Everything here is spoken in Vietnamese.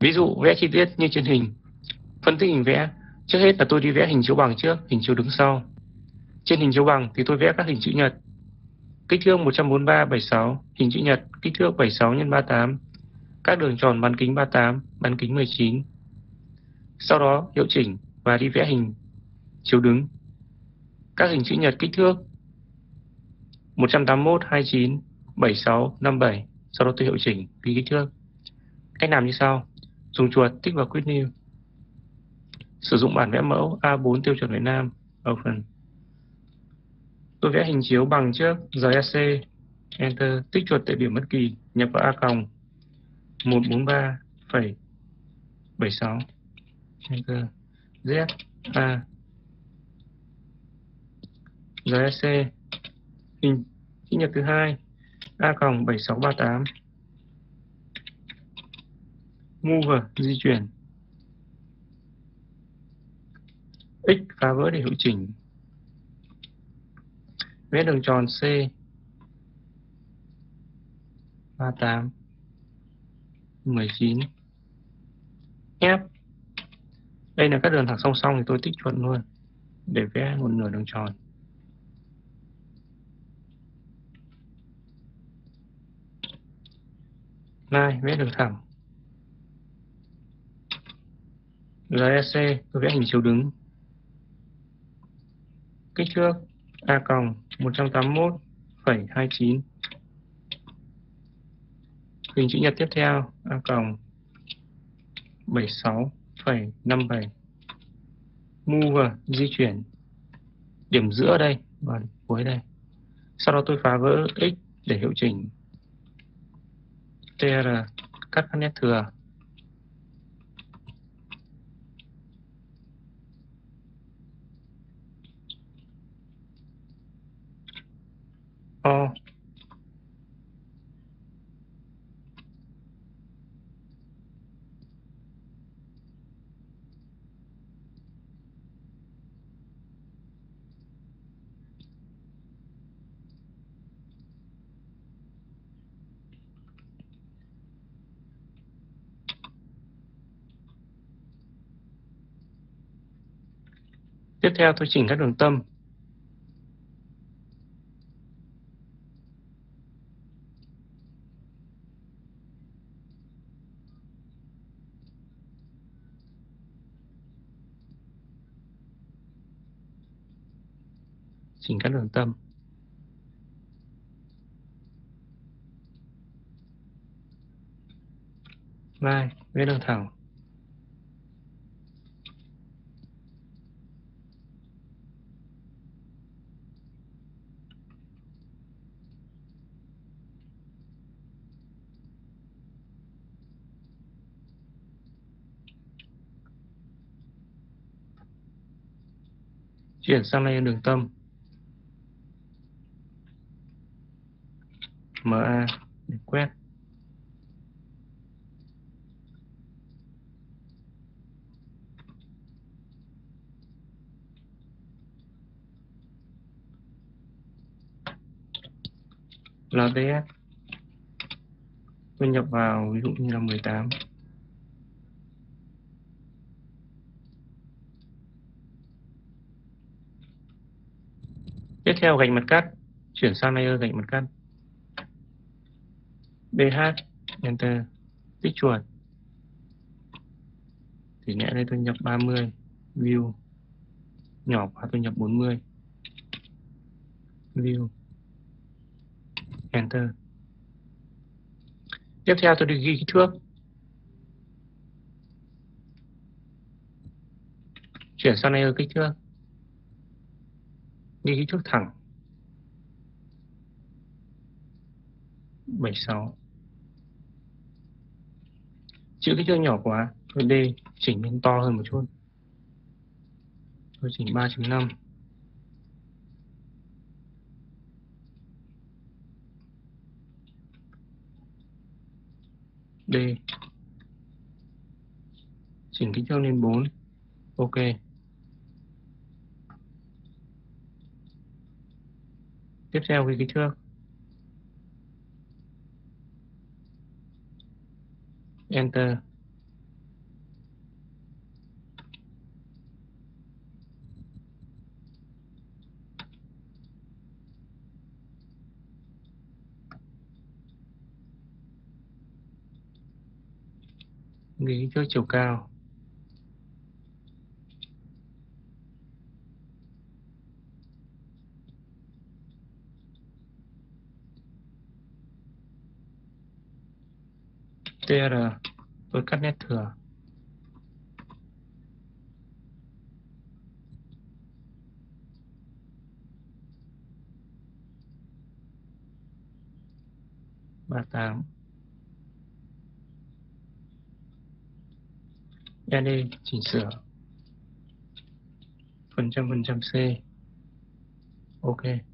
Ví dụ vẽ chi tiết như trên hình. Phân tích hình vẽ, trước hết là tôi đi vẽ hình chiếu bằng trước, hình chiếu đứng sau. Trên hình chiếu bằng thì tôi vẽ các hình chữ nhật. Kích thước 143 76, hình chữ nhật kích thước 76 x 38, các đường tròn bán kính 38, bán kính 19. Sau đó hiệu chỉnh và đi vẽ hình chiếu đứng. Các hình chữ nhật kích thước 181 29 76 57, sau đó tôi hiệu chỉnh vì kích thước. Cách làm như sau: dùng chuột tích vào Quick New. Sử dụng bản vẽ mẫu A4 tiêu chuẩn Việt Nam. Open. Tôi vẽ hình chiếu bằng trước RSC Enter. Tích chuột tại điểm bất kỳ. Nhập vào A còng. 143,76 Enter. Z A. RSC hình sinh nhật thứ hai, A còng 7638 Move di chuyển. X phá vỡ để hữu chỉnh. Vẽ đường tròn C 38 19 F. Đây là các đường thẳng song song thì tôi tích chuẩn luôn, để vẽ một nửa đường tròn. Mai vẽ đường thẳng RSC tôi vẽ hình chiếu đứng. Kích thước A còng 181,29 hình chữ nhật tiếp theo A còng 76,57 move di chuyển. Điểm giữa đây và cuối đây. Sau đó tôi phá vỡ x để hiệu chỉnh tr cắt các nét thừa O Tiếp theo tôi chỉnh các đường tâm. Chỉnh các đường tâm. Vai vết đường thẳng. Chuyển sang đây đường tâm. MA để quét. LTS tôi nhập vào ví dụ như là 18 tiếp theo gạch mặt cắt. Chuyển sang layer gạch mặt cắt. BH Enter. Tích chuột. Thì nhẹ đây tôi nhập 30 view. Nhỏ quá tôi nhập 40 view. Enter. Tiếp theo tôi đi ghi kích thước chuyển sang layer kích thước đi trước thẳng 76 chữ cái thước nhỏ quá thôi D chỉnh lên to hơn một chút. Tôi chỉnh 3.5 D chỉnh kích thước lên 4 ok. Tiếp theo cái kích thước. Enter. nghĩ cho chiều cao. TR tôi cắt nét thừa. Ba tám. ND chỉnh sửa. Phần trăm phần trăm C. Ok.